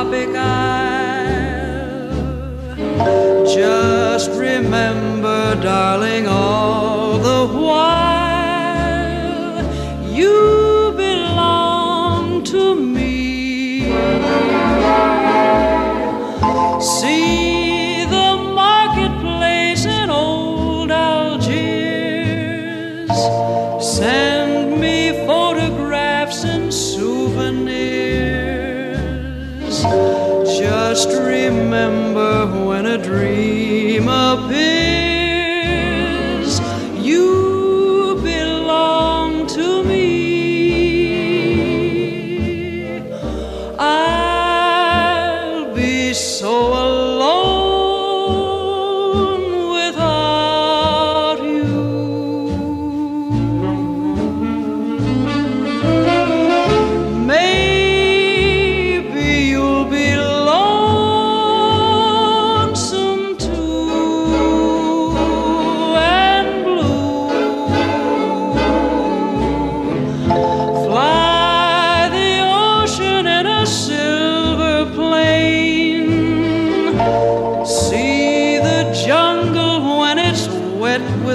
tropic isle. Just remember, darling, all the while you belong to me. See the marketplace in old Algiers. Send Just remember when a dream appears.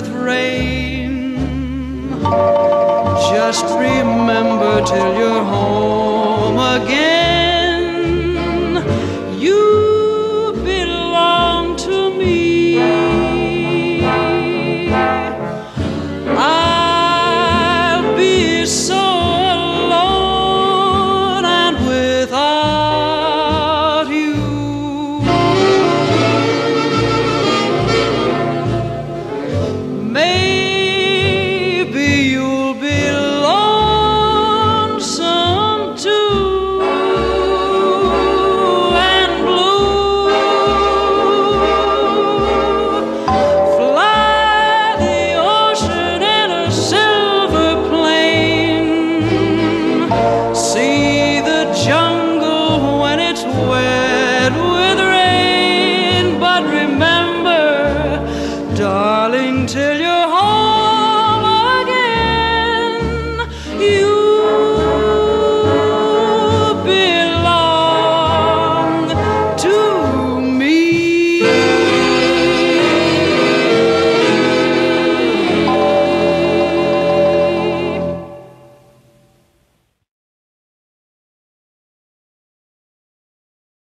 with rain. Just remember till you're home again.